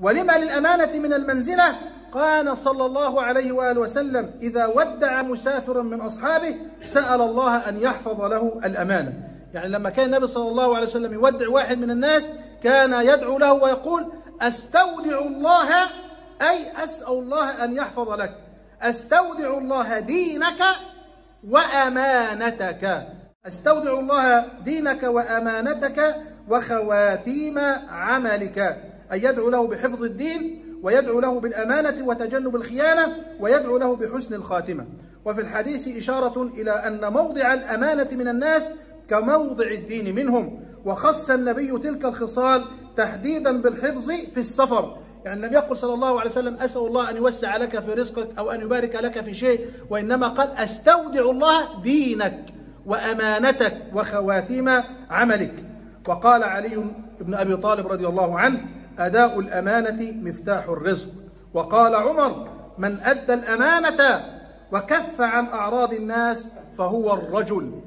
ولما للأمانة من المنزلة كان صلى الله عليه وآله وسلم إذا ودع مسافرا من أصحابه سأل الله أن يحفظ له الأمانة. يعني لما كان النبي صلى الله عليه وسلم يودع واحد من الناس كان يدعو له ويقول أستودع الله أي أسأل الله أن يحفظ لك. أستودع الله دينك وأمانتك. أستودع الله دينك وأمانتك وخواتيم عملك. أي يدعو له بحفظ الدين ويدعو له بالأمانة وتجنب الخيانة ويدعو له بحسن الخاتمة. وفي الحديث إشارة إلى أن موضع الأمانة من الناس كموضع الدين منهم وخص النبي تلك الخصال تحديدا بالحفظ في السفر. يعني لم يقل صلى الله عليه وسلم أسأل الله أن يوسع لك في رزقك أو أن يبارك لك في شيء وإنما قال أستودع الله دينك وأمانتك وخواتيم عملك. وقال علي بن أبي طالب رضي الله عنه أداء الأمانة مفتاح الرزق. وقال عمر من أدى الأمانة وكف عن أعراض الناس فهو الرجل.